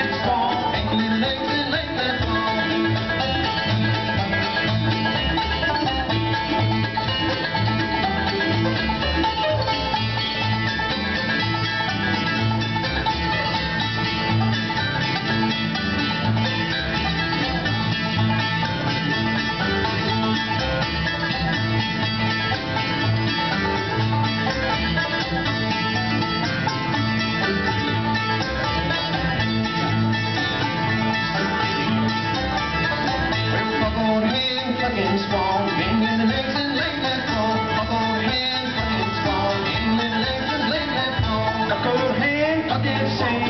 ahead, hand,